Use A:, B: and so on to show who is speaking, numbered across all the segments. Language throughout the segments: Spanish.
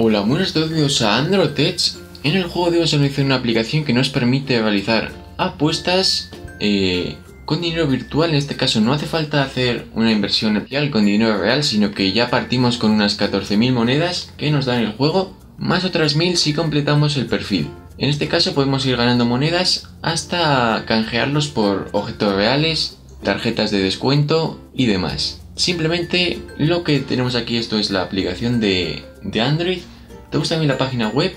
A: Hola, buenos días a Androtech. En el juego de hoy una aplicación que nos permite realizar apuestas eh, con dinero virtual. En este caso no hace falta hacer una inversión real con dinero real, sino que ya partimos con unas 14.000 monedas que nos dan el juego, más otras 1.000 si completamos el perfil. En este caso podemos ir ganando monedas hasta canjearlos por objetos reales, tarjetas de descuento y demás. Simplemente lo que tenemos aquí, esto es la aplicación de, de Android. Te gusta también la página web,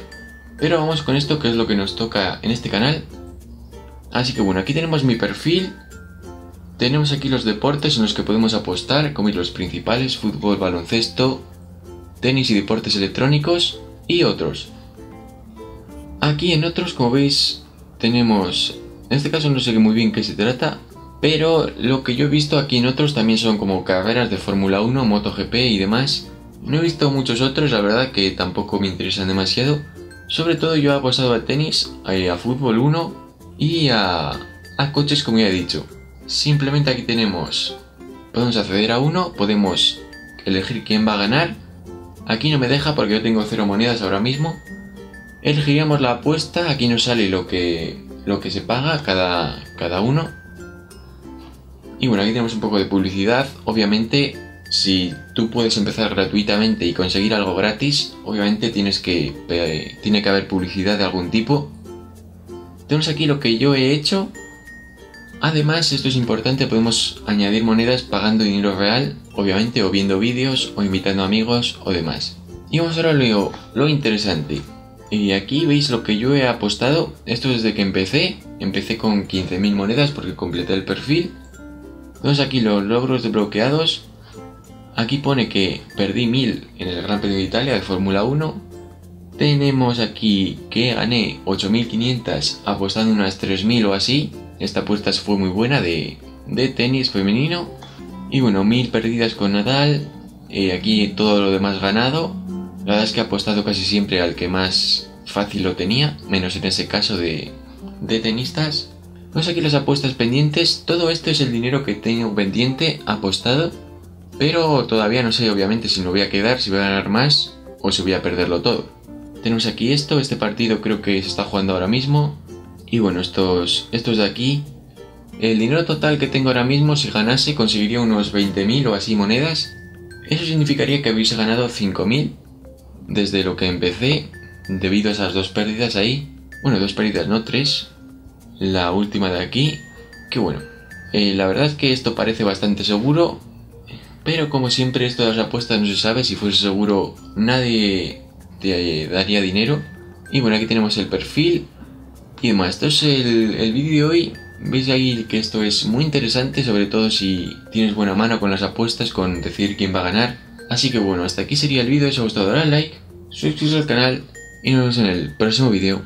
A: pero vamos con esto que es lo que nos toca en este canal. Así que bueno, aquí tenemos mi perfil. Tenemos aquí los deportes en los que podemos apostar, como los principales, fútbol, baloncesto, tenis y deportes electrónicos y otros. Aquí en otros, como veis, tenemos... En este caso no sé muy bien qué se trata, pero lo que yo he visto aquí en otros también son como carreras de Fórmula 1, MotoGP y demás. No he visto muchos otros, la verdad que tampoco me interesan demasiado. Sobre todo yo he apostado a tenis, a, fútbol 1 y a, a coches como ya he dicho. Simplemente aquí tenemos, podemos acceder a uno, podemos elegir quién va a ganar. Aquí no me deja porque yo tengo cero monedas ahora mismo. Elegiríamos la apuesta, aquí nos sale lo que, lo que se paga cada, cada uno. Y bueno, aquí tenemos un poco de publicidad. Obviamente, si tú puedes empezar gratuitamente y conseguir algo gratis, obviamente tienes que, eh, tiene que haber publicidad de algún tipo. Tenemos aquí lo que yo he hecho. Además, esto es importante, podemos añadir monedas pagando dinero real, obviamente, o viendo vídeos, o invitando amigos, o demás. Y vamos ahora a lo, lo interesante. Y aquí veis lo que yo he apostado. Esto desde que empecé. Empecé con 15.000 monedas porque completé el perfil. Vemos aquí los logros desbloqueados. Aquí pone que perdí 1000 en el Gran Premio de Italia de Fórmula 1. Tenemos aquí que gané 8500 apostando unas 3000 o así. Esta apuesta fue muy buena de, tenis femenino. Y bueno, 1000 perdidas con Nadal. Eh, aquí todo lo demás ganado. La verdad es que he apostado casi siempre al que más fácil lo tenía, menos en ese caso de, de tenistas. Vemos aquí las apuestas pendientes. Todo esto es el dinero que tengo pendiente, apostado. Pero todavía no sé, obviamente, si me voy a quedar, si voy a ganar más o si voy a perderlo todo. Tenemos aquí esto. Este partido creo que se está jugando ahora mismo. Y bueno, estos, estos de aquí. El dinero total que tengo ahora mismo, si ganase, conseguiría unos 20.000 o así monedas. Eso significaría que hubiese ganado 5.000 desde lo que empecé, debido a esas dos pérdidas ahí. Bueno, dos pérdidas, no tres la última de aquí. Que bueno, eh, la verdad es que esto parece bastante seguro, pero como siempre esto de las apuestas no se sabe, si fuese seguro nadie te daría dinero. Y bueno, aquí tenemos el perfil y demás. Esto es el, el vídeo de hoy. Veis ahí que esto es muy interesante, sobre todo si tienes buena mano con las apuestas, con decir quién va a ganar. Así que bueno, hasta aquí sería el vídeo. Si os ha gustado, darle like, suscribiros al canal y nos vemos en el próximo vídeo.